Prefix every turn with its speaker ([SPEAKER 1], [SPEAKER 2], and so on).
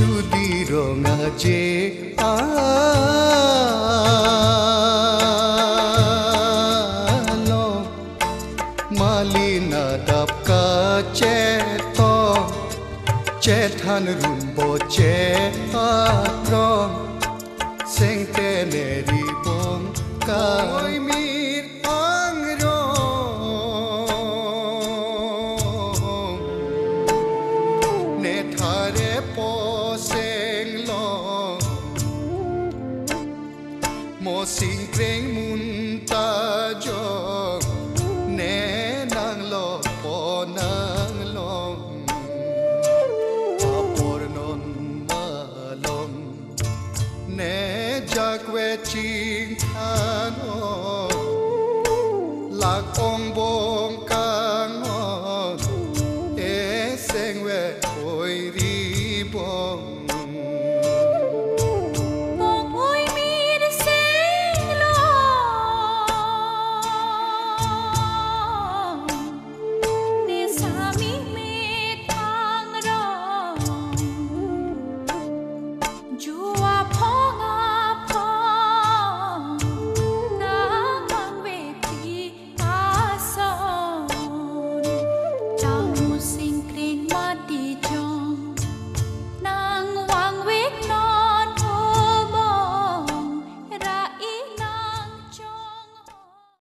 [SPEAKER 1] যদি রঙা যে মালিনা ডাবকা চেত, চেথান রুম্ব চেতাত্র সেংটেনেরি বং কাইমি নে থারে পর 聲浪，莫善驚滿大眾，你能落破能浪，阿婆 non malom，你著 quyết chính thân lạc ông bông cang on, e seng we oi.
[SPEAKER 2] 一种